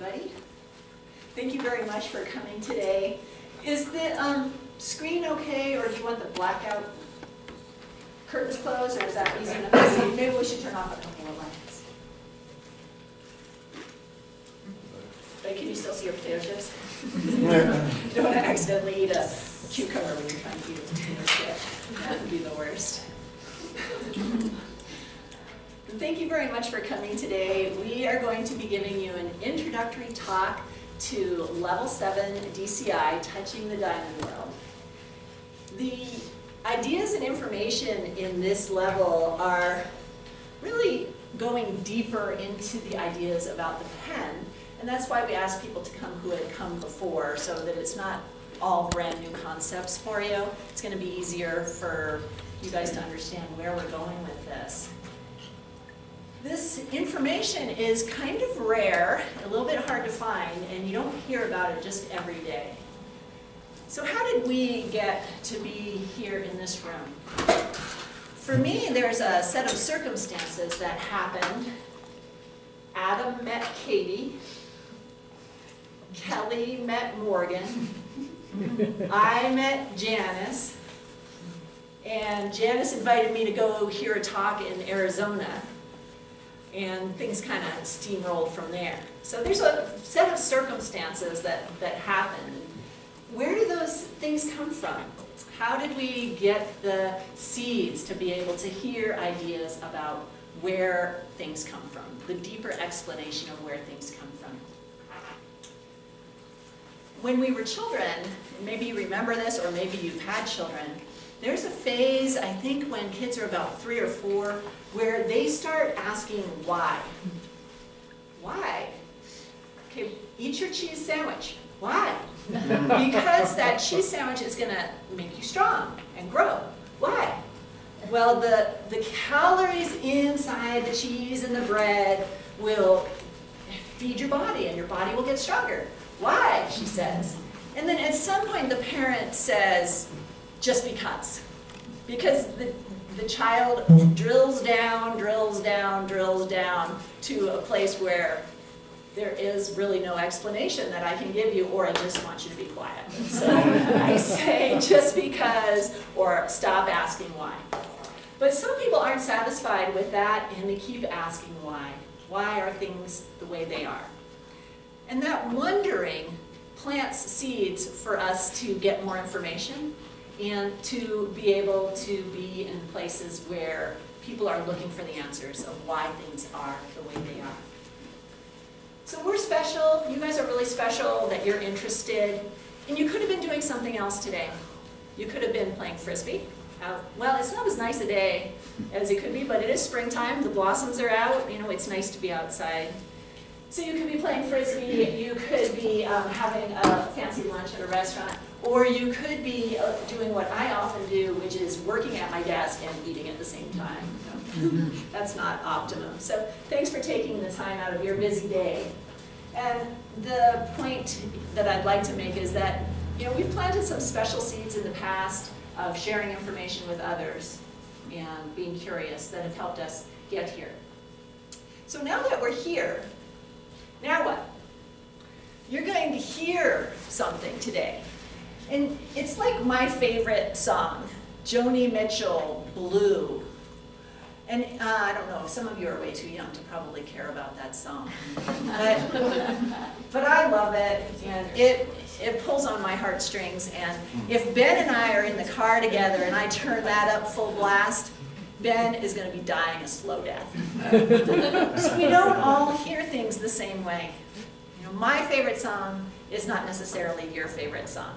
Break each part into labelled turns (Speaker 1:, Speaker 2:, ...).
Speaker 1: everybody. Thank you very much for coming today. Is the um, screen okay, or do you want the blackout curtains closed, or is that easy enough to see? Maybe we should turn off a couple of lights. But can you still see your potato chips? You don't want to accidentally eat a cucumber when you're trying to eat a potato chip. That would be the worst. Thank you very much for coming today. We are going to be giving you an introductory talk to Level 7 DCI, Touching the Diamond World. The ideas and information in this level are really going deeper into the ideas about the pen, and that's why we ask people to come who had come before, so that it's not all brand new concepts for you. It's going to be easier for you guys to understand where we're going with this. This information is kind of rare, a little bit hard to find, and you don't hear about it just every day. So how did we get to be here in this room? For me, there's a set of circumstances that happened. Adam met Katie. Kelly met Morgan. I met Janice. And Janice invited me to go hear a talk in Arizona and things kind of steamrolled from there. So there's a set of circumstances that, that happened. Where do those things come from? How did we get the seeds to be able to hear ideas about where things come from, the deeper explanation of where things come from? When we were children, maybe you remember this or maybe you've had children, there's a phase, I think when kids are about three or four, where they start asking why. Why? Okay, eat your cheese sandwich. Why? because that cheese sandwich is going to make you strong and grow. Why? Well, the, the calories inside the cheese and the bread will feed your body and your body will get stronger. Why? She says. And then at some point the parent says, just because. Because the, the child drills down, drills down, drills down to a place where there is really no explanation that I can give you, or I just want you to be quiet. So I say just because, or stop asking why. But some people aren't satisfied with that, and they keep asking why. Why are things the way they are? And that wondering plants seeds for us to get more information and to be able to be in places where people are looking for the answers of why things are the way they are. So we're special, you guys are really special that you're interested, and you could have been doing something else today. You could have been playing Frisbee. Uh, well, it's not as nice a day as it could be, but it is springtime, the blossoms are out, you know, it's nice to be outside. So you could be playing Frisbee, you could be um, having a fancy lunch at a restaurant, or you could be uh, doing what I often do, which is working at my desk and eating at the same time. That's not optimum. So thanks for taking the time out of your busy day. And the point that I'd like to make is that you know, we've planted some special seeds in the past of sharing information with others and being curious that have helped us get here. So now that we're here, now what? You're going to hear something today. And it's like my favorite song, Joni Mitchell, Blue. And uh, I don't know, some of you are way too young to probably care about that song. But, but I love it, and it, it pulls on my heartstrings. And if Ben and I are in the car together and I turn that up full blast, Ben is going to be dying a slow death. so we don't all hear things the same way. You know, my favorite song is not necessarily your favorite song.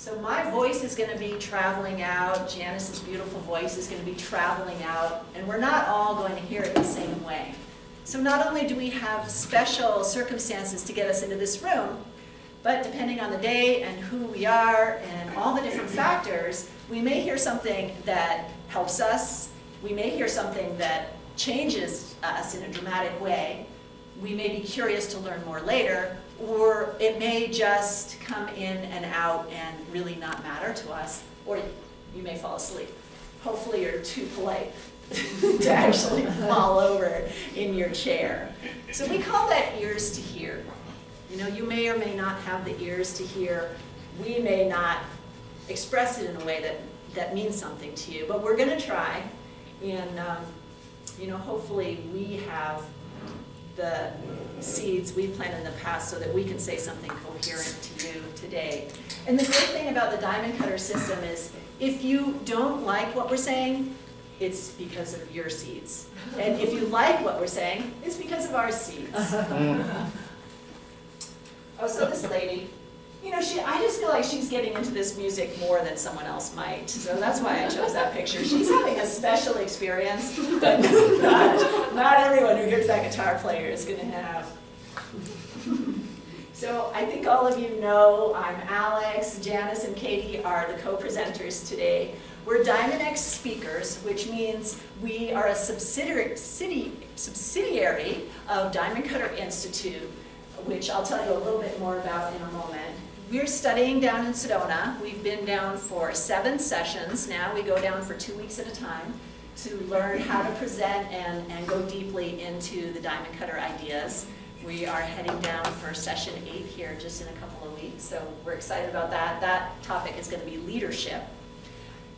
Speaker 1: So my voice is going to be traveling out, Janice's beautiful voice is going to be traveling out, and we're not all going to hear it the same way. So not only do we have special circumstances to get us into this room, but depending on the day and who we are and all the different factors, we may hear something that helps us, we may hear something that changes us in a dramatic way, we may be curious to learn more later, or it may just come in and out and really not matter to us, or you may fall asleep. Hopefully you're too polite to actually fall over in your chair. So we call that ears to hear. You know, you may or may not have the ears to hear. We may not express it in a way that, that means something to you, but we're going to try. And, um, you know, hopefully we have the seeds we've planted in the past so that we can say something coherent to you today. And the great thing about the diamond cutter system is if you don't like what we're saying, it's because of your seeds. And if you like what we're saying, it's because of our seeds. Uh-huh. Mm. oh, so this lady, you know, she, I just feel like she's getting into this music more than someone else might. So that's why I chose that picture. She's having a special experience that not, not everyone who hears that guitar player is going to have. So I think all of you know I'm Alex, Janice, and Katie are the co-presenters today. We're Diamond X speakers, which means we are a subsidiary, city, subsidiary of Diamond Cutter Institute, which I'll tell you a little bit more about in a moment. We're studying down in Sedona. We've been down for seven sessions now. We go down for two weeks at a time to learn how to present and, and go deeply into the diamond cutter ideas. We are heading down for session eight here just in a couple of weeks, so we're excited about that. That topic is going to be leadership.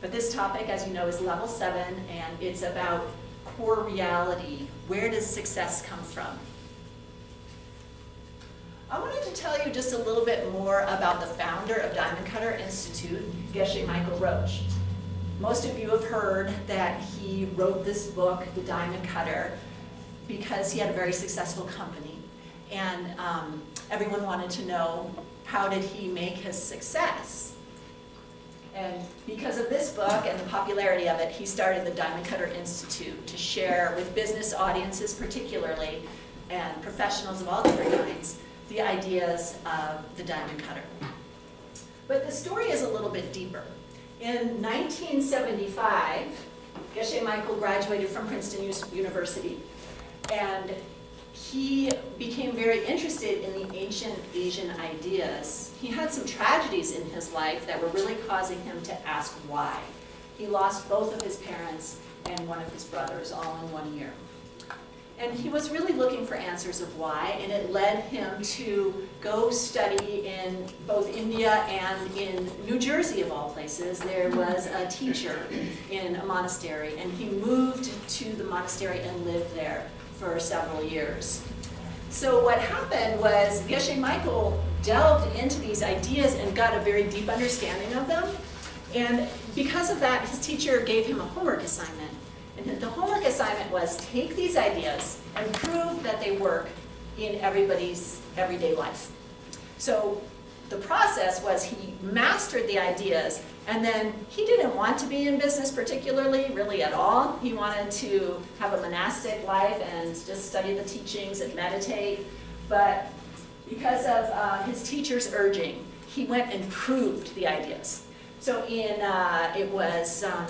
Speaker 1: But this topic, as you know, is level seven, and it's about core reality. Where does success come from? I wanted to tell you just a little bit more about the founder of Diamond Cutter Institute, Geshe Michael Roach. Most of you have heard that he wrote this book, The Diamond Cutter, because he had a very successful company. And um, everyone wanted to know, how did he make his success? And because of this book and the popularity of it, he started the Diamond Cutter Institute to share with business audiences particularly, and professionals of all different kinds, the ideas of the diamond cutter. But the story is a little bit deeper. In 1975, Geshe Michael graduated from Princeton University, and he became very interested in the ancient Asian ideas. He had some tragedies in his life that were really causing him to ask why. He lost both of his parents and one of his brothers all in one year. And he was really looking for answers of why, and it led him to go study in both India and in New Jersey, of all places. There was a teacher in a monastery, and he moved to the monastery and lived there for several years. So what happened was Geshe Michael delved into these ideas and got a very deep understanding of them. And because of that, his teacher gave him a homework assignment. The homework assignment was take these ideas and prove that they work in everybody's everyday life. So the process was he mastered the ideas and then he didn't want to be in business particularly, really at all. He wanted to have a monastic life and just study the teachings and meditate. But because of uh, his teacher's urging, he went and proved the ideas. So in, uh, it was um,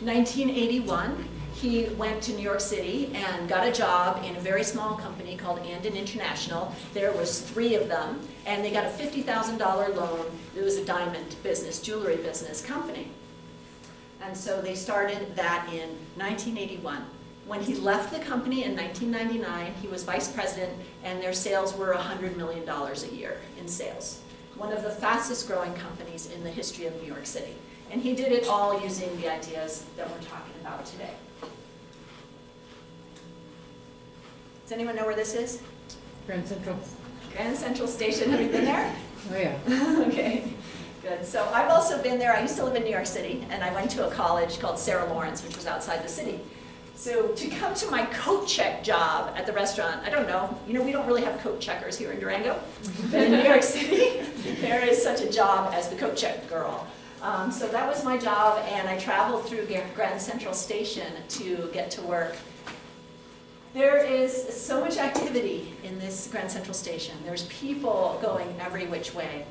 Speaker 1: 1981, he went to New York City and got a job in a very small company called Andin International. There was three of them, and they got a $50,000 loan. It was a diamond business, jewelry business company. And so they started that in 1981. When he left the company in 1999, he was vice president, and their sales were $100 million a year in sales. One of the fastest growing companies in the history of New York City. And he did it all using the ideas that we're talking about today. Does anyone know where this is?
Speaker 2: Grand Central.
Speaker 1: Grand Central Station, have you been there?
Speaker 2: Oh, yeah.
Speaker 1: okay, good. So I've also been there, I used to live in New York City, and I went to a college called Sarah Lawrence, which was outside the city. So to come to my coat check job at the restaurant, I don't know, you know, we don't really have coat checkers here in Durango, but in New York City, there is such a job as the coat check girl. Um, so that was my job, and I traveled through Grand Central Station to get to work. There is so much activity in this Grand Central Station. There's people going every which way.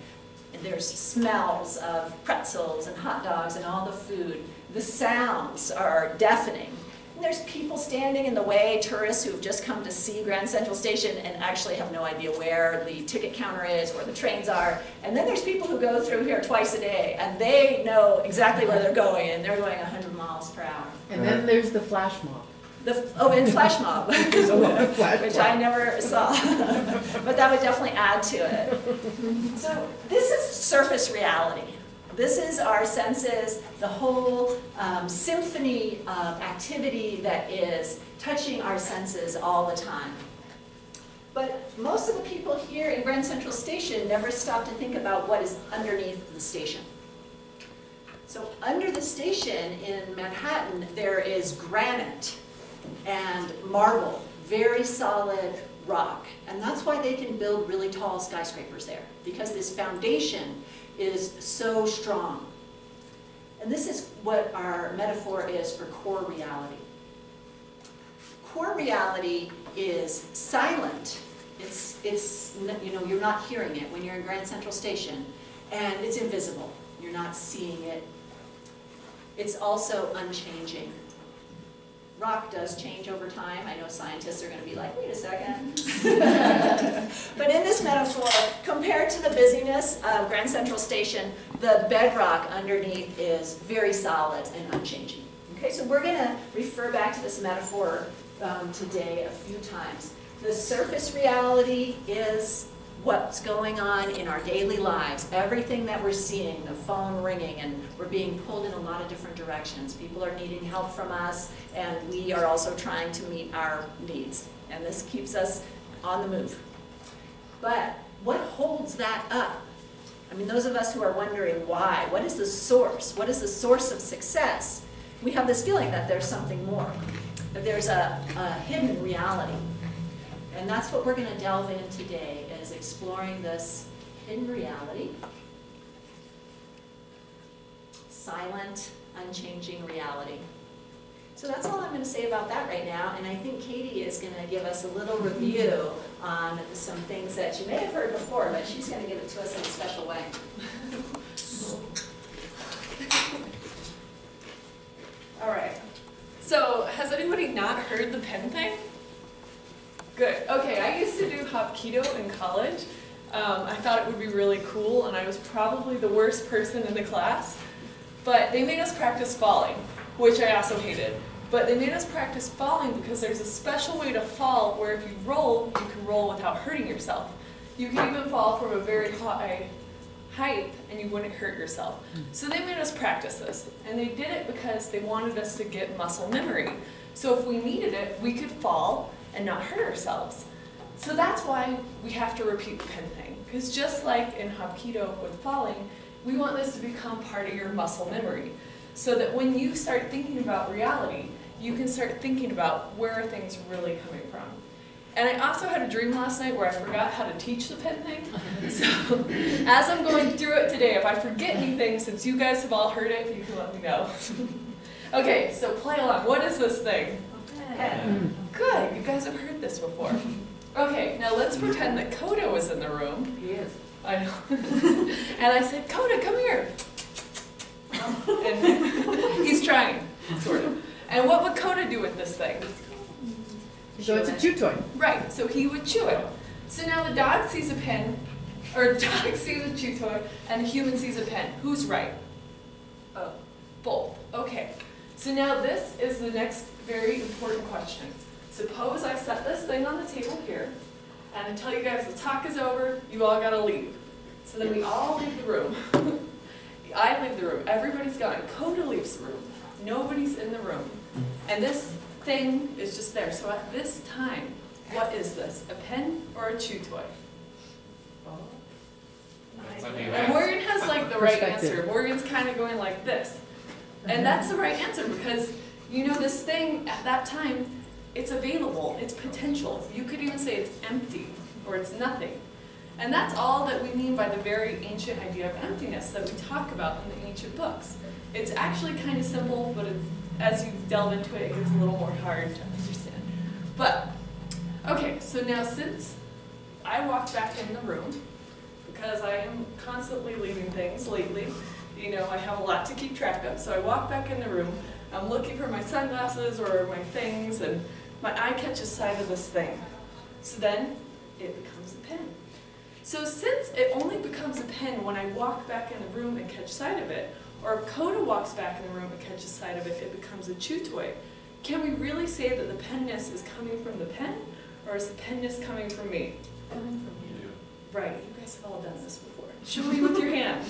Speaker 1: There's smells of pretzels and hot dogs and all the food. The sounds are deafening. And there's people standing in the way, tourists who've just come to see Grand Central Station and actually have no idea where the ticket counter is, where the trains are. And then there's people who go through here twice a day, and they know exactly where they're going, and they're going 100 miles per hour.
Speaker 2: And then there's the flash mob.
Speaker 1: The, oh, and flash mob,
Speaker 2: There's a lot of flash
Speaker 1: which I never saw, but that would definitely add to it. So this is surface reality. This is our senses, the whole um, symphony of activity that is touching our senses all the time. But most of the people here in Grand Central Station never stop to think about what is underneath the station. So under the station in Manhattan, there is granite and marble, very solid rock. And that's why they can build really tall skyscrapers there, because this foundation is so strong. And this is what our metaphor is for core reality. Core reality is silent. It's, it's, you know, you're not hearing it when you're in Grand Central Station, and it's invisible. You're not seeing it. It's also unchanging. Rock does change over time. I know scientists are going to be like, wait a second. But in this metaphor, compared to the busyness of Grand Central Station, the bedrock underneath is very solid and unchanging. Okay, so we're going to refer back to this metaphor um, today a few times. The surface reality is what's going on in our daily lives, everything that we're seeing, the phone ringing, and we're being pulled in a lot of different directions. People are needing help from us, and we are also trying to meet our needs. And this keeps us on the move. But what holds that up? I mean, those of us who are wondering why, what is the source? What is the source of success? We have this feeling that there's something more, that there's a, a hidden reality. And that's what we're going to delve in today, exploring this hidden reality. Silent, unchanging reality. So that's all I'm going to say about that right now, and I think Katie is going to give us a little review on some things that you may have heard before, but she's going to give it to us in a special way.
Speaker 3: All right. So, has anybody not heard the pen thing? Good. Okay, I used to do Hapkido in college. Um, I thought it would be really cool, and I was probably the worst person in the class. But they made us practice falling, which I also hated. But they made us practice falling because there's a special way to fall where if you roll, you can roll without hurting yourself. You can even fall from a very high height and you wouldn't hurt yourself. So they made us practice this. And they did it because they wanted us to get muscle memory. So if we needed it, we could fall and not hurt ourselves. So that's why we have to repeat the pin thing. Because just like in Hapkido with falling, we want this to become part of your muscle memory. So that when you start thinking about reality, you can start thinking about where things really coming from. And I also had a dream last night where I forgot how to teach the pen thing. So as I'm going through it today, if I forget anything, since you guys have all heard it, you can let me know. okay, so play along. What is this thing? Pen. Good, you guys have heard this before. Okay, now let's pretend that Coda was in the room.
Speaker 2: He is.
Speaker 3: I know. and I said, Coda, come here. And he's trying, sort of. And what would Coda do with this thing?
Speaker 2: So it's a chew toy.
Speaker 3: Right, so he would chew it. So now the dog sees a pen, or dog sees a chew toy, and the human sees a pen. Who's right? Oh, both. Okay. So now this is the next very important question. Suppose I set this thing on the table here, and I tell you guys the talk is over, you all gotta leave. So then we all leave the room. I leave the room, everybody's gone. Coda leaves the room. Nobody's in the room. And this thing is just there. So at this time, what is this? A pen or a chew toy? And Morgan has like the right answer. Morgan's kind of going like this. And that's the right answer because you know this thing at that time, it's available, it's potential. You could even say it's empty or it's nothing. And that's all that we mean by the very ancient idea of emptiness that we talk about in the ancient books. It's actually kind of simple, but as you delve into it, it gets a little more hard to understand. But, okay, so now since I walked back in the room, because I am constantly leaving things lately, you know, I have a lot to keep track of, so I walk back in the room, I'm looking for my sunglasses or my things, and my eye catches sight of this thing. So then it becomes a pen. So since it only becomes a pen when I walk back in the room and catch sight of it, or if Coda walks back in the room and catches sight of it, it becomes a chew toy. Can we really say that the penness is coming from the pen, or is the penness coming from me?
Speaker 1: Coming from you.
Speaker 3: Right, you guys have all done this before. Show me with your hand.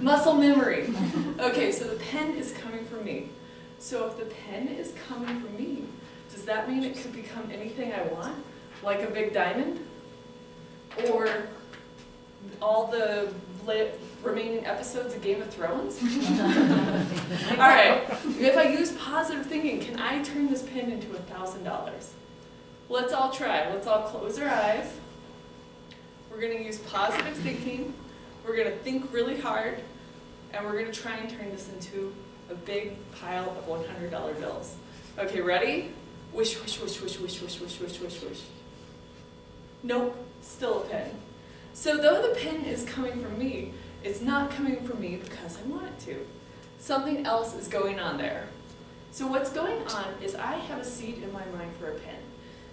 Speaker 3: Muscle memory. Okay, so the pen is coming from me. So if the pen is coming from me, does that mean it could become anything I want? Like a big diamond? Or all the lit remaining episodes of Game of Thrones? All right, if I use positive thinking, can I turn this pen into a thousand dollars? Let's all try. Let's all close our eyes. We're gonna use positive thinking. We're gonna think really hard, and we're gonna try and turn this into a big pile of one hundred dollar bills. Okay, ready? Wish, wish, wish, wish, wish, wish, wish, wish, wish, wish. Nope, still a pen. So though the pen is coming from me, it's not coming from me because I want it to. Something else is going on there. So what's going on is I have a seed in my mind for a pen.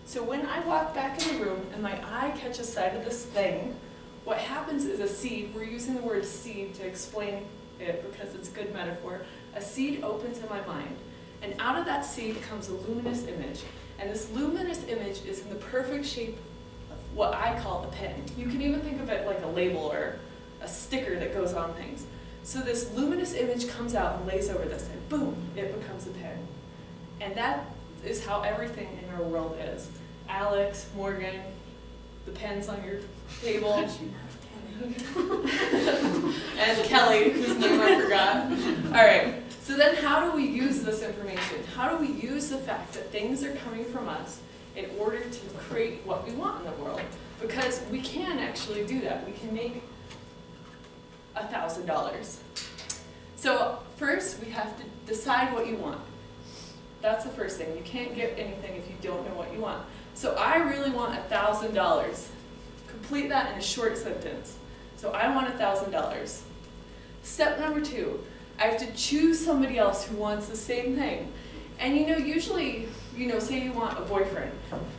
Speaker 3: So when I walk back in the room and my eye catches sight of this thing, what happens is a seed, we're using the word seed to explain it because it's a good metaphor, a seed opens in my mind. And out of that seed comes a luminous image. And this luminous image is in the perfect shape of what I call a pen. You can even think of it like a label or a sticker that goes on things. So this luminous image comes out and lays over this, and boom, it becomes a pen. And that is how everything in our world is. Alex, Morgan, the pens on your table, and Kelly, whose name I forgot. All right, so then how do we use this information? How do we use the fact that things are coming from us in order to create what we want in the world? Because we can actually do that. We can make a thousand dollars. So first, we have to decide what you want. That's the first thing. You can't get anything if you don't know what you want. So I really want a thousand dollars. Complete that in a short sentence. So I want a thousand dollars. Step number two, I have to choose somebody else who wants the same thing. And you know, usually, you know, say you want a boyfriend,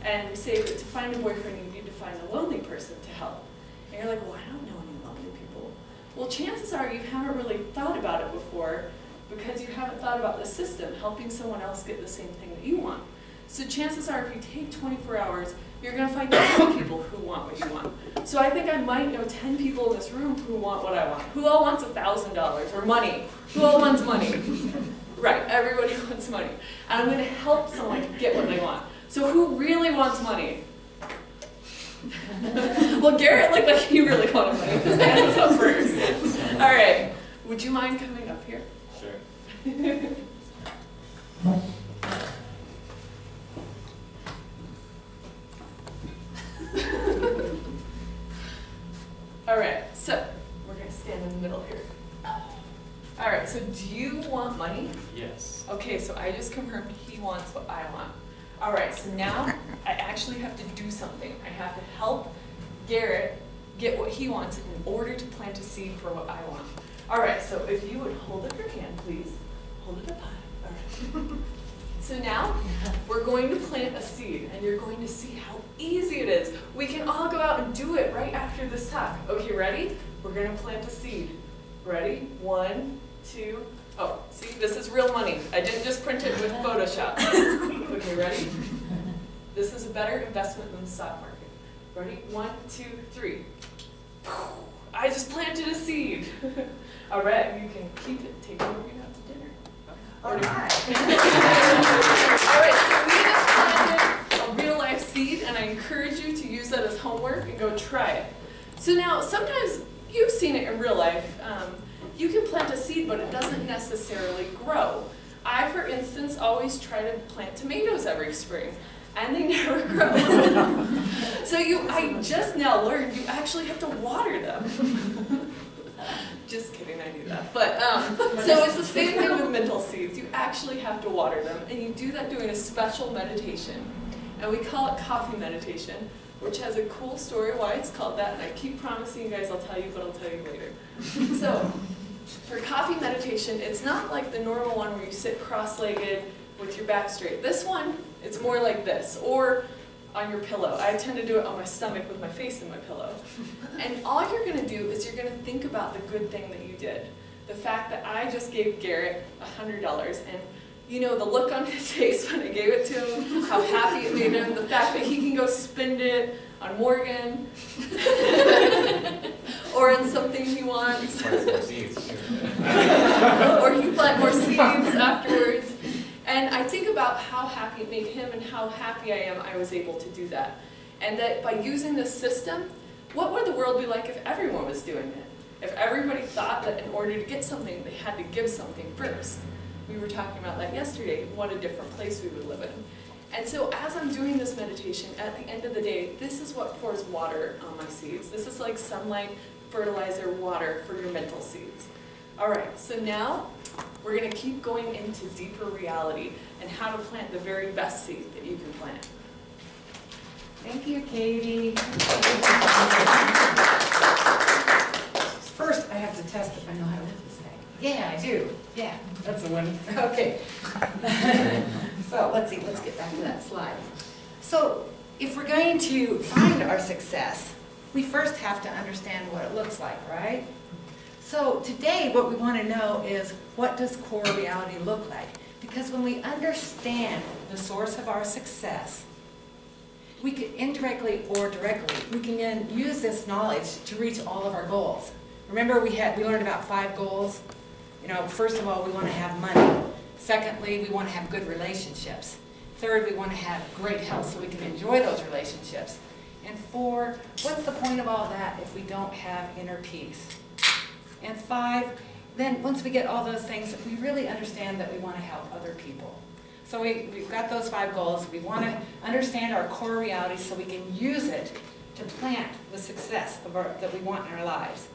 Speaker 3: and we say to find a boyfriend, you need to find a lonely person to help. And you're like, well, I don't know any lonely people. Well, chances are you haven't really thought about it before because you haven't thought about the system, helping someone else get the same thing that you want. So chances are if you take 24 hours, you're going to find 10 people who want what you want. So I think I might know 10 people in this room who want what I want. Who all wants $1,000 or money? Who all wants money? Right, everybody wants money. And I'm going to help someone get what they want. So who really wants money? well, Garrett looked like he really wanted money. His hand was up first. All right. Would you mind coming up here?
Speaker 4: Sure.
Speaker 3: All right, so we're gonna stand in the middle here. All right, so do you want money?
Speaker 4: Yes.
Speaker 3: Okay, so I just confirmed he wants what I want. All right, so now I actually have to do something. I have to help Garrett get what he wants in order to plant a seed for what I want. All right, so if you would hold up your hand, please. Hold it up high. All right. So now we're going to plant a seed, and you're going to see how easy it is. We can all go out and do it right after this talk. Okay, ready? We're going to plant a seed. Ready? One, two. Oh, see, this is real money. I didn't just print it with Photoshop. Okay, ready? This is a better investment than the stock market. Ready? One, two, three. I just planted a seed. All right, you can keep it. Take it with you
Speaker 1: All right.
Speaker 3: All right, so we just planted a real life seed, and I encourage you to use that as homework and go try it. So now, sometimes you've seen it in real life. Um, you can plant a seed, but it doesn't necessarily grow. I, for instance, always try to plant tomatoes every spring, and they never grow. so you, I just now learned you actually have to water them. Just kidding, I knew that. But um, so it's the same thing with mental seeds. You actually have to water them, and you do that doing a special meditation, and we call it coffee meditation, which has a cool story why it's called that. And I keep promising you guys I'll tell you, but I'll tell you later. So for coffee meditation, it's not like the normal one where you sit cross-legged with your back straight. This one, it's more like this, or on your pillow. I tend to do it on my stomach with my face in my pillow. And all you're gonna do is you're gonna think about the good thing that you did. The fact that I just gave Garrett a hundred dollars and you know, the look on his face when I gave it to him, how happy it made him, the fact that he can go spend it on Morgan or in something he wants.
Speaker 4: Plant more seeds.
Speaker 3: or you plant more seeds afterwards. And I think about how happy it made him and how happy I am I was able to do that. And that by using this system, what would the world be like if everyone was doing it? If everybody thought that in order to get something, they had to give something first. We were talking about that yesterday, what a different place we would live in. And so as I'm doing this meditation, at the end of the day, this is what pours water on my seeds. This is like sunlight, fertilizer, water for your mental seeds. All right, so now we're going to keep going into deeper reality and how to plant the very best seed that you can plant.
Speaker 5: Thank you, Katie. First, I have to test if I know how to lift this thing. Yeah, I do. Yeah, that's the one. Okay. So let's see, let's get back to that slide. So if we're going to find our success, we first have to understand what it looks like, right? So today, what we want to know is what does core reality look like? Because when we understand the source of our success, we can indirectly or directly, we can then use this knowledge to reach all of our goals. Remember, we had, we learned about five goals? You know, first of all, we want to have money. Secondly, we want to have good relationships. Third, we want to have great health so we can enjoy those relationships. And four, what's the point of all that if we don't have inner peace? And five, then once we get all those things, we really understand that we want to help other people. So we, we've got those five goals. We want to understand our core reality so we can use it to plant the success our, that we want in our lives.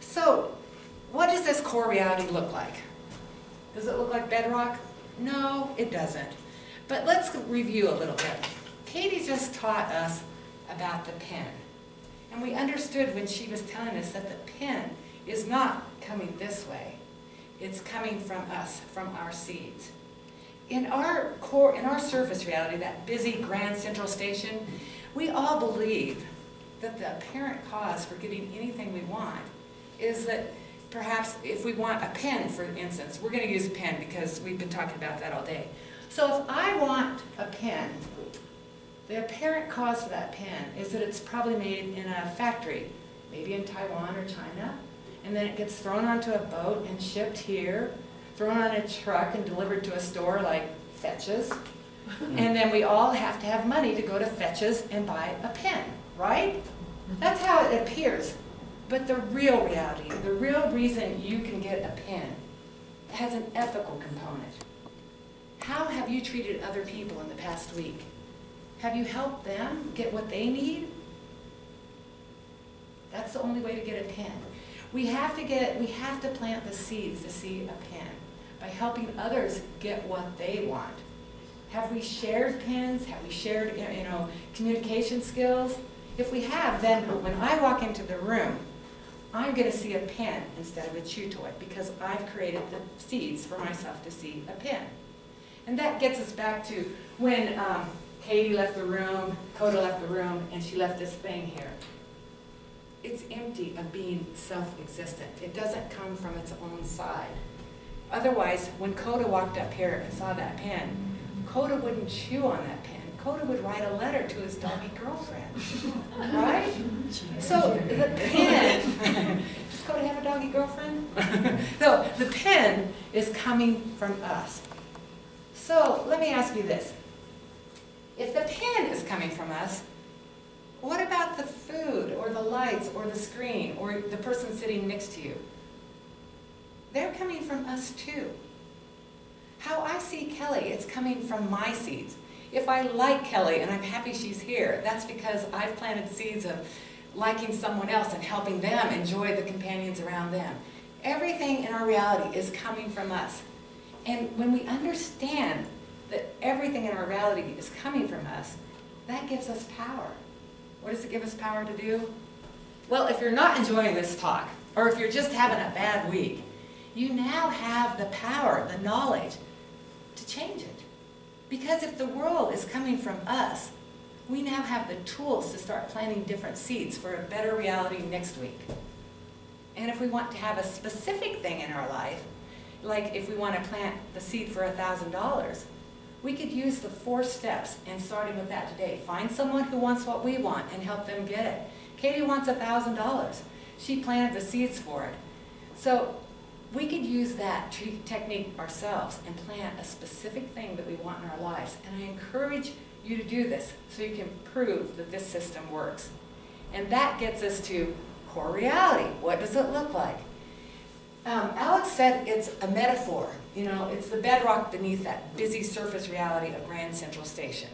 Speaker 5: So what does this core reality look like? Does it look like bedrock? No, it doesn't. But let's review a little bit. Katie just taught us about the pen. And we understood when she was telling us that the pen is not coming this way. It's coming from us, from our seeds. In our core, in our surface reality, that busy grand central station, we all believe that the apparent cause for getting anything we want is that perhaps if we want a pen, for instance, we're going to use a pen because we've been talking about that all day. So if I want a pen, the apparent cause for that pen is that it's probably made in a factory, maybe in Taiwan or China, and then it gets thrown onto a boat and shipped here, thrown on a truck and delivered to a store like Fetches. And then we all have to have money to go to Fetches and buy a pen, right? That's how it appears. But the real reality, the real reason you can get a pen has an ethical component. How have you treated other people in the past week? Have you helped them get what they need? That's the only way to get a pen. We have to get, we have to plant the seeds to see a pen by helping others get what they want. Have we shared pens? Have we shared, you know, communication skills? If we have, then when I walk into the room, I'm going to see a pen instead of a chew toy because I've created the seeds for myself to see a pen. And that gets us back to when um, Katie left the room, Coda left the room, and she left this thing here. It's empty of being self-existent. It doesn't come from its own side. Otherwise, when Coda walked up here and saw that pen, Coda wouldn't chew on that pen. Coda would write a letter to his doggy girlfriend, right? So the pen, does Coda have a doggy girlfriend? No, the pen is coming from us. So let me ask you this. If the pen is coming from us, what about the food or the lights or the screen or the person sitting next to you? They're coming from us too. How I see Kelly, it's coming from my seeds. If I like Kelly and I'm happy she's here, that's because I've planted seeds of liking someone else and helping them enjoy the companions around them. Everything in our reality is coming from us. And when we understand that everything in our reality is coming from us, that gives us power. What does it give us power to do? Well, if you're not enjoying this talk, or if you're just having a bad week, you now have the power, the knowledge to change it. Because if the world is coming from us, we now have the tools to start planting different seeds for a better reality next week. And if we want to have a specific thing in our life, like if we want to plant the seed for a thousand dollars, we could use the four steps and starting with that today. Find someone who wants what we want and help them get it. Katie wants a thousand dollars. She planted the seeds for it. So we could use that te- technique ourselves and plant a specific thing that we want in our lives. And I encourage you to do this so you can prove that this system works. And that gets us to core reality. What does it look like? Um, Alex said it's a metaphor. You know, it's the bedrock beneath that busy surface reality of Grand Central Station.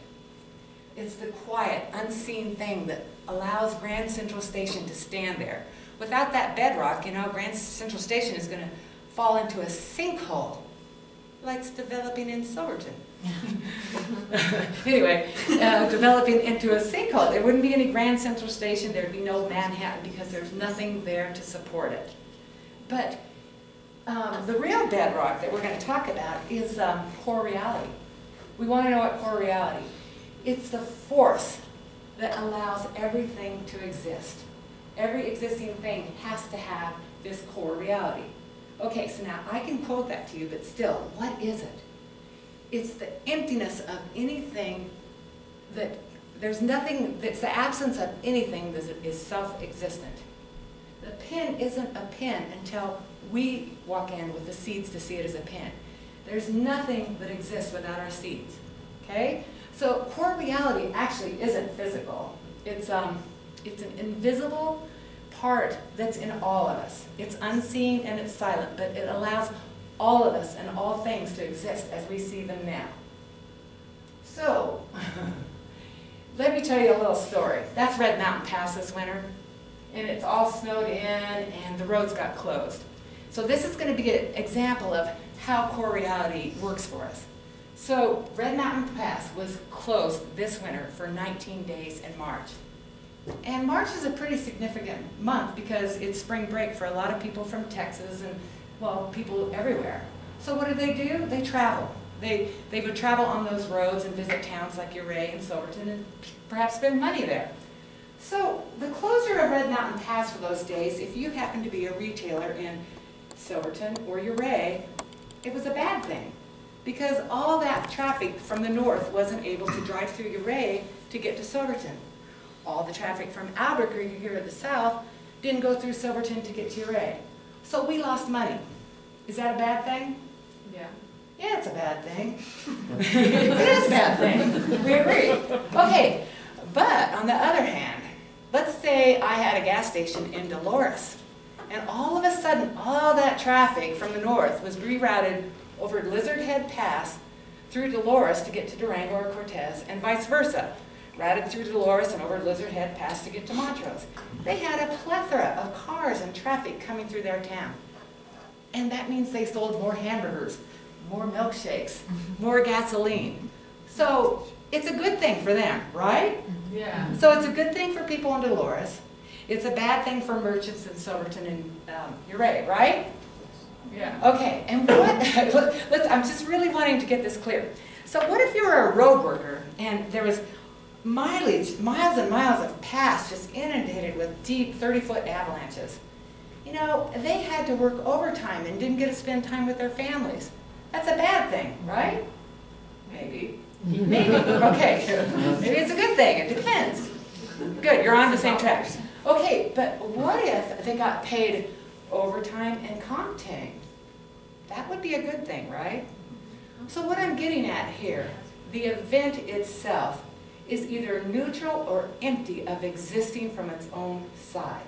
Speaker 5: It's the quiet, unseen thing that allows Grand Central Station to stand there. Without that bedrock, you know, Grand Central Station is going to fall into a sinkhole, like it's developing in Silverton. anyway, uh, developing into a sinkhole. There wouldn't be any Grand Central Station, there'd be no Manhattan because there's nothing there to support it. But um, the real bedrock that we're going to talk about is um, core reality. We want to know what core reality. It's the force that allows everything to exist. Every existing thing has to have this core reality. Okay, so now I can quote that to you, but still, what is it? It's the emptiness of anything that, there's nothing, it's the absence of anything that is self-existent. The pen isn't a pen until we walk in with the seeds to see it as a pen. There's nothing that exists without our seeds, okay? So core reality actually isn't physical. It's, um, it's an invisible part that's in all of us. It's unseen and it's silent, but it allows all of us and all things to exist as we see them now. So, let me tell you a little story. That's Red Mountain Pass this winter, and it's all snowed in and the roads got closed. So this is going to be an example of how core reality works for us. So Red Mountain Pass was closed this winter for 19 days in March. And March is a pretty significant month because it's spring break for a lot of people from Texas and, well, people everywhere. So what do they do? They travel. They, they would travel on those roads and visit towns like Ouray and Silverton and perhaps spend money there. So the closure of Red Mountain Pass for those days, if you happen to be a retailer in Silverton or Ouray, it was a bad thing because all that traffic from the north wasn't able to drive through Ouray to get to Silverton. All the traffic from Albuquerque here to the south didn't go through Silverton to get to Ouray. So we lost money. Is that a bad thing?
Speaker 3: Yeah.
Speaker 5: Yeah, it's a bad thing. it is a bad thing. We agree. Okay, but on the other hand, let's say I had a gas station in Dolores, and all of a sudden, all that traffic from the north was rerouted over Lizard Head Pass through Dolores to get to Durango or Cortez, and vice versa. Routed through Dolores and over Lizard Head Pass to get to Montrose. They had a plethora of cars and traffic coming through their town. And that means they sold more hamburgers, more milkshakes, mm-hmm. more gasoline. So it's a good thing for them, right?
Speaker 3: Yeah.
Speaker 5: So it's a good thing for people in Dolores. It's a bad thing for merchants in Silverton and um, Ouray, right?
Speaker 3: Yeah.
Speaker 5: Okay, and what, let's, I'm just really wanting to get this clear. So what if you were a road worker and there was mileage, miles and miles of paths just inundated with deep 30-foot avalanches? You know, they had to work overtime and didn't get to spend time with their families. That's a bad thing, right? Maybe. Maybe, okay. Maybe it's a good thing, it depends. Good, you're on the same track. Okay, but what if they got paid overtime and comp time? That would be a good thing, right? So what I'm getting at here, the event itself is either neutral or empty of existing from its own side.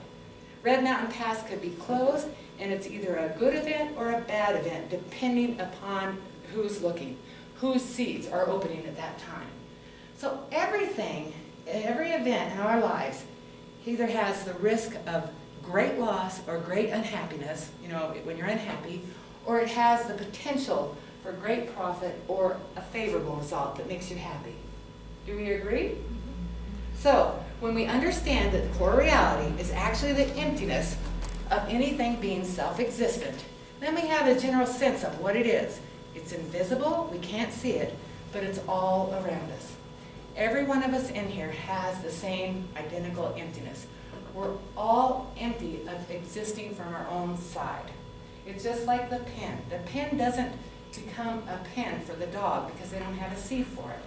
Speaker 5: Red Mountain Pass could be closed, and it's either a good event or a bad event, depending upon who's looking, whose seats are opening at that time. So everything, every event in our lives either has the risk of great loss or great unhappiness, you know, when you're unhappy, or it has the potential for great profit or a favorable result that makes you happy. Do we agree? Mm-hmm. So, when we understand that the core reality is actually the emptiness of anything being self-existent, Then we have a general sense of what it is. It's invisible, we can't see it, but it's all around us. Every one of us in here has the same identical emptiness. We're all empty of existing from our own side. It's just like the pen. The pen doesn't become a pen for the dog because they don't have a seed for it.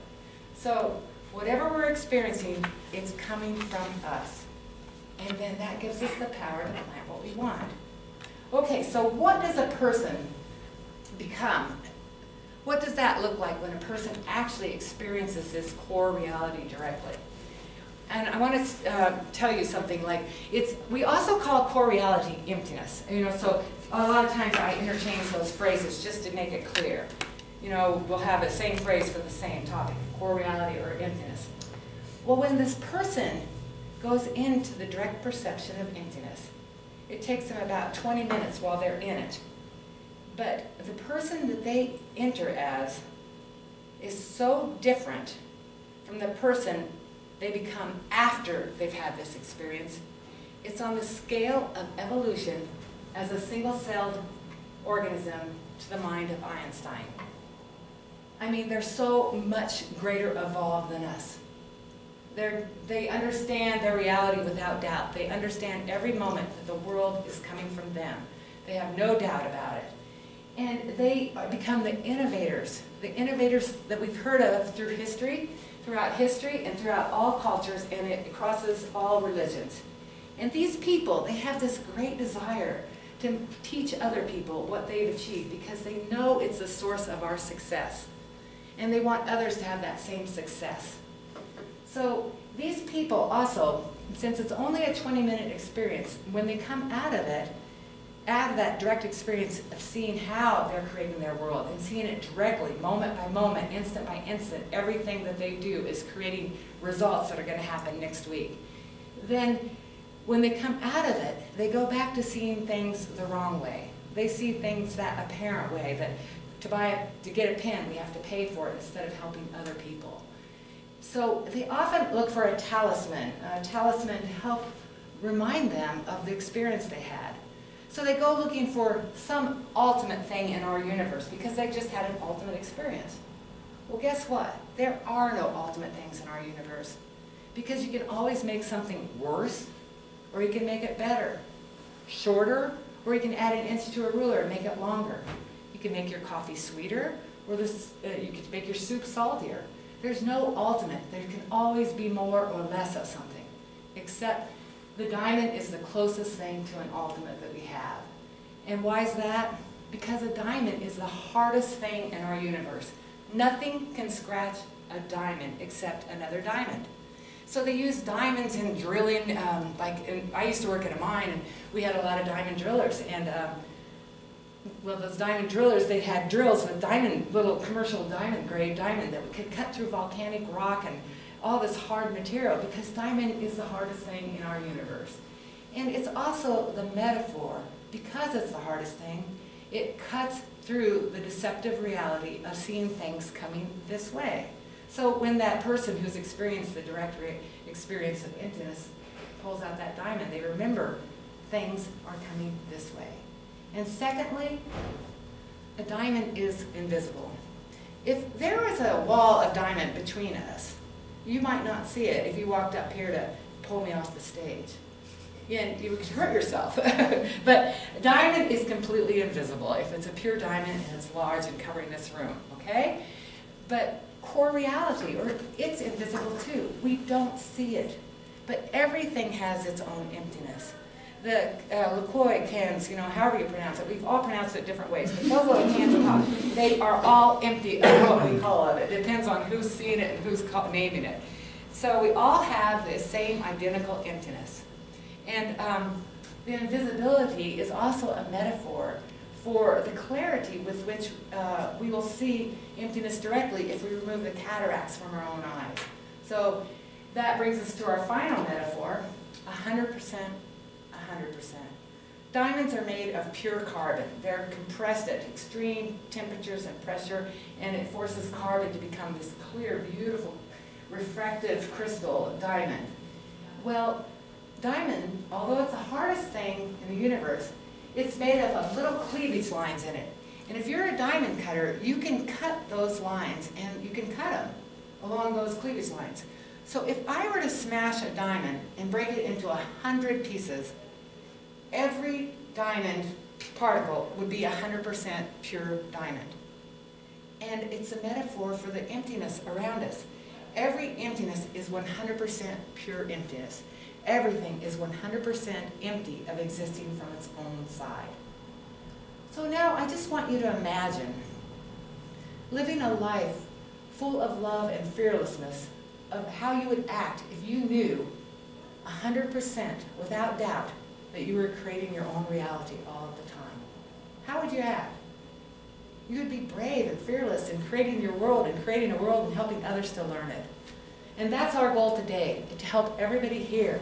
Speaker 5: So whatever we're experiencing, it's coming from us. And then that gives us the power to plant what we want. Okay, so what does a person become? What does that look like when a person actually experiences this core reality directly? And I want to uh, tell you something like it's. We also call core reality emptiness. You know, so a lot of times I interchange those phrases just to make it clear. You know, we'll have the same phrase for the same topic: core reality or emptiness. Well, when this person goes into the direct perception of emptiness, it takes them about 20 minutes while they're in it. But the person that they enter as is so different from the person they become after they've had this experience. It's on the scale of evolution as a single-celled organism to the mind of Einstein. I mean, they're so much greater evolved than us. They're, they understand their reality without doubt. They understand every moment that the world is coming from them. They have no doubt about it. And they become the innovators, the innovators that we've heard of through history, throughout history and throughout all cultures, and it crosses all religions. And these people, they have this great desire to teach other people what they've achieved because they know it's the source of our success. And they want others to have that same success. So these people also, since it's only a 20-minute experience, when they come out of it, out of that direct experience of seeing how they're creating their world and seeing it directly, moment by moment, instant by instant, everything that they do is creating results that are going to happen next week. Then when they come out of it, they go back to seeing things the wrong way. They see things that apparent way, that to buy a, to get a pen, we have to pay for it instead of helping other people. So they often look for a talisman, a talisman to help remind them of the experience they had. So they go looking for some ultimate thing in our universe because they just had an ultimate experience. Well, guess what? There are no ultimate things in our universe because you can always make something worse or you can make it better, shorter, or you can add an inch to a ruler and make it longer. You can make your coffee sweeter or this, uh, you can make your soup saltier. There's no ultimate. There can always be more or less of something, except the diamond is the closest thing to an ultimate that we have. And why is that? Because a diamond is the hardest thing in our universe. Nothing can scratch a diamond except another diamond. So they use diamonds in drilling, um, like in, I used to work at a mine and we had a lot of diamond drillers and um, well those diamond drillers, they had drills with diamond, little commercial diamond grade diamond that could cut through volcanic rock and all this hard material because diamond is the hardest thing in our universe. And it's also the metaphor, because it's the hardest thing, it cuts through the deceptive reality of seeing things coming this way. So when that person who's experienced the direct experience of emptiness pulls out that diamond, they remember things are coming this way. And secondly, a diamond is invisible. If there was a wall of diamond between us, you might not see it if you walked up here to pull me off the stage. And you could hurt yourself. but diamond is completely invisible if it's a pure diamond and it's large and covering this room, okay? But core reality, or it's invisible too. We don't see it. But everything has its own emptiness. The uh, LaCroix cans, you know, however you pronounce it, we've all pronounced it different ways, but those little cans of they are all empty of what we call it. It depends on who's seeing it and who's naming it. So we all have the same identical emptiness. And um, the invisibility is also a metaphor for the clarity with which uh, we will see emptiness directly if we remove the cataracts from our own eyes. So that brings us to our final metaphor, 100% 100%. Diamonds are made of pure carbon. They're compressed at extreme temperatures and pressure, and it forces carbon to become this clear, beautiful, refractive crystal diamond. Well, diamond, although it's the hardest thing in the universe, it's made up of little cleavage lines in it. And if you're a diamond cutter, you can cut those lines and you can cut them along those cleavage lines. So if I were to smash a diamond and break it into a hundred pieces, every diamond particle would be hundred percent pure diamond. And it's a metaphor for the emptiness around us. Every emptiness is one hundred percent pure emptiness. Everything is one hundred percent empty of existing from its own side. So now I just want you to imagine living a life full of love and fearlessness of how you would act if you knew hundred percent without doubt that you were creating your own reality all of the time. How would you act? You would be brave and fearless in creating your world and creating a world and helping others to learn it. And that's our goal today, to help everybody here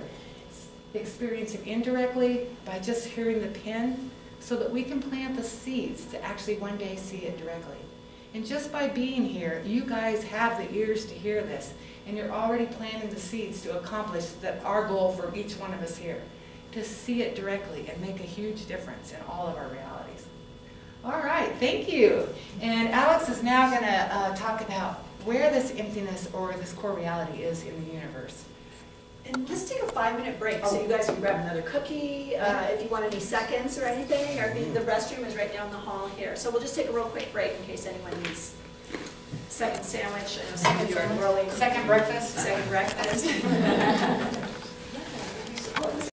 Speaker 5: experience it indirectly by just hearing the pin so that we can plant the seeds to actually one day see it directly. And just by being here, you guys have the ears to hear this, and you're already planting the seeds to accomplish that our goal for each one of us here, to see it directly and make a huge difference in all of our realities. All right, thank you. And Alex is now going to uh, talk about where this emptiness or this core reality is in the universe.
Speaker 1: And let's take a five-minute break, so you guys can grab another cookie, uh, if you want any seconds or anything, or the the restroom is right down the hall here. So we'll just take a real quick break in case anyone needs second sandwich, I know some of you are early.
Speaker 5: Second breakfast?
Speaker 1: Second breakfast.